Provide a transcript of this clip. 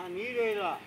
啊，你这个。